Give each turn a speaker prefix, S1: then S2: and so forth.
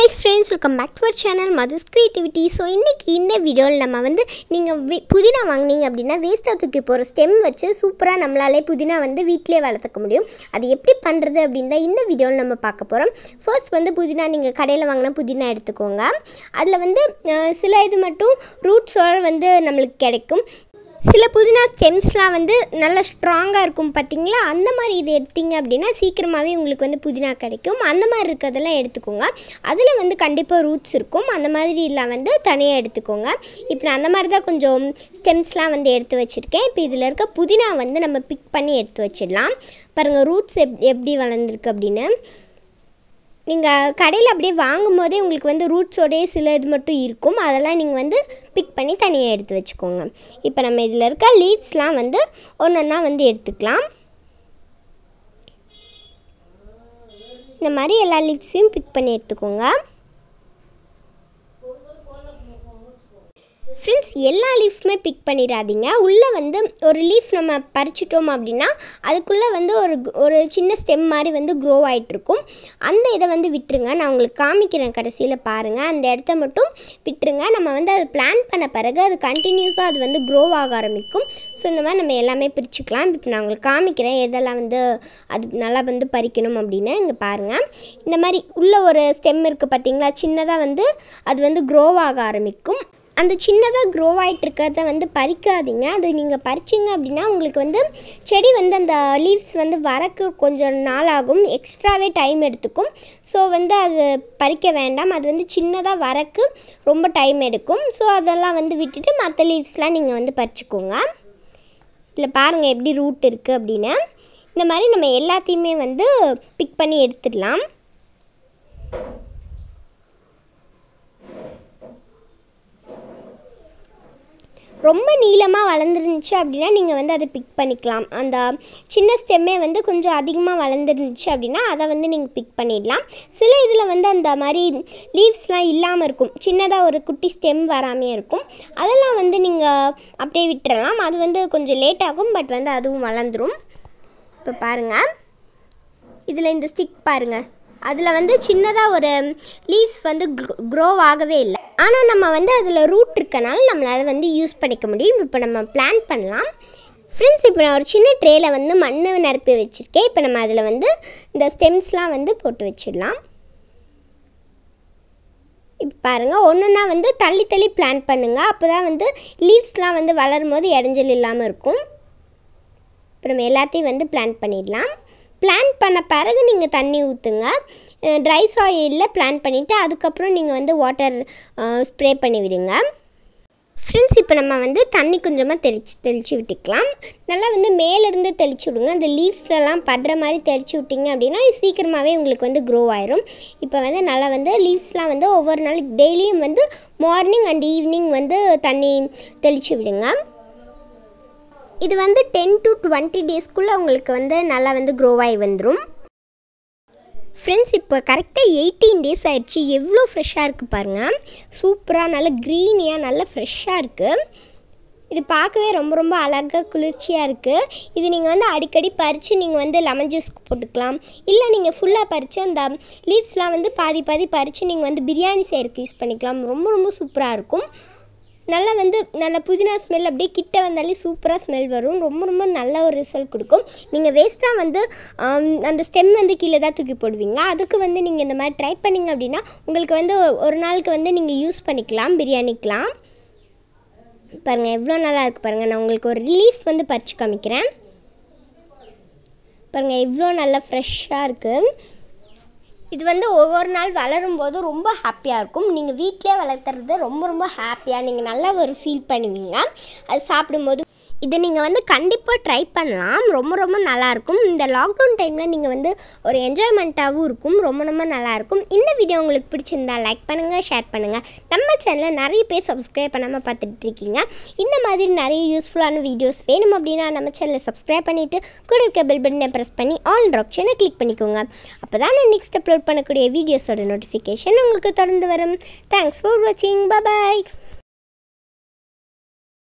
S1: Hi friends welcome back to our channel Madhu's creativity so இன்றைக்கி இந்த வீடியோவில் நம்ம வந்து நீங்கள் புதினா வாங்குனீங்க அப்படின்னா வேஸ்ட்டாக தூக்கி போகிற ஸ்டெம் வச்சு சூப்பராக நம்மளாலே புதினா வந்து வீட்டிலே வளர்த்துக்க முடியும். அது எப்படி பண்ணுறது அப்படின்னு தான் இந்த வீடியோவில் நம்ம பார்க்க போகிறோம் ஃபர்ஸ்ட் வந்து புதினா நீங்கள் கடையில் வாங்கினா புதினா எடுத்துக்கோங்க. அதில் வந்து சில இது மட்டும் ரூட்ஸோடு வந்து நம்மளுக்கு கிடைக்கும். சில புதினா ஸ்டெம்ஸ்லாம் வந்து நல்லா ஸ்ட்ராங்காக இருக்கும் பார்த்தீங்களா? அந்த மாதிரி இது எடுத்திங்க அப்படின்னா சீக்கிரமாகவே உங்களுக்கு வந்து புதினா கிடைக்கும். அந்த மாதிரி இருக்கிறதெல்லாம் எடுத்துக்கோங்க. அதில் வந்து கண்டிப்பாக ரூட்ஸ் இருக்கும். அந்த மாதிரிலாம் வந்து தனியாக எடுத்துக்கோங்க. இப்போ நான் அந்த மாதிரி தான் கொஞ்சம் ஸ்டெம்ஸ்லாம் வந்து எடுத்து வச்சுருக்கேன். இப்போ இதில் இருக்க புதினா வந்து நம்ம பிக் பண்ணி எடுத்து வச்சிடலாம். பாருங்கள் ரூட்ஸ் எப் எப்படி வளர்ந்துருக்கு அப்படின்னு. நீங்கள் கடையில் அப்படியே வாங்கும் போதே உங்களுக்கு வந்து ரூட்ஸோடய சில இது மட்டும் இருக்கும். அதெல்லாம் நீங்கள் வந்து பிக் பண்ணி தனியாக எடுத்து வச்சுக்கோங்க. இப்போ நம்ம இதில் இருக்க லீவ்ஸ்லாம் வந்து ஒன்றா வந்து எடுத்துக்கலாம். இந்த மாதிரி எல்லா லீவ்ஸையும் பிக் பண்ணி எடுத்துக்கோங்க. ஃப்ரெண்ட்ஸ் எல்லா லீஃப்மே பிக் பண்ணிடாதீங்க. உள்ளே வந்து ஒரு லீஃப் நம்ம பறிச்சிட்டோம் அப்படின்னா அதுக்குள்ளே வந்து ஒரு ஒரு சின்ன ஸ்டெம் மாதிரி வந்து க்ரோ ஆகிட்ருக்கும் அந்த இதை வந்து விட்டுருங்க. நான் உங்களுக்கு காமிக்கிறேன் கடைசியில் பாருங்கள் அந்த இடத்த மட்டும் விட்டுருங்க. நம்ம வந்து அது பிளான் பண்ண பிறகு அது கண்டினியூஸாக அது வந்து க்ரோ ஆக ஆரம்பிக்கும். ஸோ இந்த மாதிரி நம்ம எல்லாமே பிரிச்சுக்கலாம். இப்போ நான் உங்களுக்கு காமிக்கிறேன் எதெல்லாம் வந்து அது நல்லா வந்து பறிக்கணும் அப்படின்னு. இங்கே பாருங்கள் இந்த மாதிரி உள்ள ஒரு ஸ்டெம் இருக்குது பார்த்தீங்களா சின்னதாக வந்து அது வந்து க்ரோ ஆக ஆரம்பிக்கும். அந்த சின்னதாக க்ரோ ஆகிட்டு இருக்கிறத வந்து பறிக்காதீங்க. அது நீங்கள் பறிச்சிங்க அப்படின்னா உங்களுக்கு வந்து செடி வந்து அந்த லீவ்ஸ் வந்து வரக்கு கொஞ்சம் நாள் ஆகும் எக்ஸ்ட்ராவே டைம் எடுத்துக்கும். ஸோ வந்து அது பறிக்க வேண்டாம். அது வந்து சின்னதாக வரக்கு ரொம்ப டைம் எடுக்கும். ஸோ அதெல்லாம் வந்து விட்டுட்டு மற்ற லீவ்ஸ்லாம் நீங்கள் வந்து பறிச்சுக்கோங்க. இதில் பாருங்கள் எப்படி ரூட் இருக்குது அப்படின்னு. இந்த மாதிரி நம்ம எல்லாத்தையுமே வந்து பிக் பண்ணி எடுத்துடலாம். ரொம்ப நீளமாக வளர்ந்துருந்துச்சு அப்படின்னா நீங்கள் வந்து அதை பிக் பண்ணிக்கலாம். அந்த சின்ன ஸ்டெம்மே வந்து கொஞ்சம் அதிகமாக வளர்ந்துருந்துச்சு அப்படின்னா அதை வந்து நீங்கள் பிக் பண்ணிடலாம். சில இதில் வந்து அந்த மாதிரி லீவ்ஸ்லாம் இல்லாமல் இருக்கும். சின்னதாக ஒரு குட்டி ஸ்டெம் வராமே இருக்கும். அதெல்லாம் வந்து நீங்கள் அப்படியே விட்டுறலாம். அது வந்து கொஞ்சம் லேட் ஆகும் பட் வந்து அதுவும் வளர்ந்துடும் இப்போ பாருங்கள் இதில் இந்த ஸ்டிக் பாருங்கள் அதில் வந்து சின்னதாக ஒரு லீவ்ஸ் வந்து க்ரோ ஆகவே இல்லை. ஆனால் நம்ம வந்து அதில் ரூட் இருக்கனால நம்மளால் வந்து யூஸ் பண்ணிக்க முடியும். இப்போ நம்ம பிளான் பண்ணலாம். ஃப்ரெண்ட்ஸ் இப்போ நான் ஒரு சின்ன ட்ரேயில் வந்து மண் நிரப்பி வச்சுருக்கேன். இப்போ நம்ம அதில் வந்து இந்த ஸ்டெம்ஸ்லாம் வந்து போட்டு வச்சிடலாம். இப்போ பாருங்கள் ஒன்றுனா வந்து தள்ளி தள்ளி பிளான் பண்ணுங்கள் அப்போ தான் வந்து லீவ்ஸ்லாம் வந்து வளரும் போது இடைஞ்சல் இல்லாமல் இருக்கும். இப்போ நம்ம எல்லாத்தையும் வந்து பிளான் பண்ணிடலாம். பிளான் பண்ண பிறகு நீங்கள் தண்ணி ஊற்றுங்க ட்ரை சாயிலில் பிளான் பண்ணிவிட்டு அதுக்கப்புறம் நீங்கள் வந்து வாட்டர் ஸ்ப்ரே பண்ணி விடுங்க. ஃப்ரெண்ட்ஸ் இப்போ நம்ம வந்து தண்ணி கொஞ்சமாக தெளிச்சு தெளித்து விட்டுக்கலாம். நல்லா வந்து மேலேருந்து தெளிச்சு விடுங்க. அந்த லீவ்ஸ்லலாம் படுற மாதிரி தெளிச்சு விட்டிங்க அப்படின்னா சீக்கிரமாகவே உங்களுக்கு வந்து க்ரோ ஆயிரும். இப்போ வந்து நல்லா வந்து லீவ்ஸ்லாம் வந்து ஒவ்வொரு நாள் டெய்லியும் வந்து மார்னிங் அண்ட் ஈவினிங் வந்து தண்ணி தெளித்து விடுங்க. இது வந்து டென் டு டுவெண்ட்டி டேஸ்க்குள்ளே உங்களுக்கு வந்து நல்லா வந்து க்ரோவாகி வந்துடும் ஃப்ரெண்ட்ஸ் இப்போ கரெக்டாக எயிட்டீன் டேஸ் ஆயிடுச்சு. எவ்வளோ ஃப்ரெஷ்ஷாக இருக்குது பாருங்கள் சூப்பராக நல்ல க்ரீனியாக நல்ல ஃப்ரெஷ்ஷாக இருக்குது இது பார்க்கவே ரொம்ப ரொம்ப அழகாக குளிர்ச்சியாக இருக்குது இது நீங்கள் வந்து அடிக்கடி பறித்து நீங்கள் வந்து லெமன் ஜூஸ்க்கு போட்டுக்கலாம். இல்லை நீங்கள் ஃபுல்லாக பறித்து அந்த லீவ்ஸ்லாம் வந்து பாதி பாதி பறித்து நீங்கள் வந்து பிரியாணி செய்யறதுக்கு யூஸ் பண்ணிக்கலாம். ரொம்ப ரொம்ப சூப்பராக இருக்கும். நல்லா வந்து நல்ல புதினா ஸ்மெல் அப்படியே கிட்ட வந்தாலே சூப்பராக ஸ்மெல் வரும். ரொம்ப ரொம்ப நல்ல ஒரு ரிசல்ட் கொடுக்கும். நீங்கள் வேஸ்ட்டாக வந்து அந்த ஸ்டெம் வந்து கீழே தான் தூக்கி போடுவீங்க அதுக்கு வந்து நீங்கள் இந்த மாதிரி ட்ரை பண்ணிங்க அப்படின்னா உங்களுக்கு வந்து ஒரு- நாளுக்கு வந்து நீங்கள் யூஸ் பண்ணிக்கலாம் பிரியாணிக்கெலாம். பாருங்கள் எவ்வளோ நல்லா இருக்குது பாருங்கள் நான் உங்களுக்கு ஒரு ரிலீஃப் வந்து பறித்து காமிக்கிறேன். பாருங்கள் எவ்வளோ நல்லா ஃப்ரெஷ்ஷாக இருக்குது இது வந்து ஒவ்வொரு நாள் வளரும் போது ரொம்ப ஹாப்பியாக இருக்கும். நீங்கள் வீட்டிலே வளர்த்துறது ரொம்ப ரொம்ப ஹாப்பியாக நீங்கள் நல்லா ஒரு ஃபீல் பண்ணுவீங்க. அது சாப்பிடும்போது இதை நீங்கள் வந்து கண்டிப்பாக ட்ரை பண்ணலாம். ரொம்ப ரொம்ப நல்லாயிருக்கும். இந்த லாக்டவுன் டைமில் நீங்கள் வந்து ஒரு என்ஜாய்மெண்ட்டாகவும் இருக்கும். ரொம்ப ரொம்ப நல்லாயிருக்கும். இந்த வீடியோ உங்களுக்கு பிடிச்சிருந்தா லைக் பண்ணுங்கள் ஷேர் பண்ணுங்கள் நம்ம சேனலில் நிறைய பேர் சப்ஸ்கிரைப் பண்ணாமல் பார்த்துட்டு இருக்கீங்க. இந்த மாதிரி நிறைய யூஸ்ஃபுல்லான வீடியோஸ் வேணும் அப்படின்னா நம்ம சேனலை சப்ஸ்கிரைப் பண்ணிவிட்டு கூட இருக்க பெல் பட்டனை ப்ரெஸ் பண்ணி ஆல் ஆப்ஷனை கிளிக் பண்ணிக்கோங்க. அப்போ தான் நான் நெக்ஸ்ட் அப்லோட் பண்ணக்கூடிய வீடியோஸோட நோட்டிஃபிகேஷன் உங்களுக்கு தொடர்ந்து வரும். தேங்க்ஸ் ஃபார் வாட்சிங் பாய்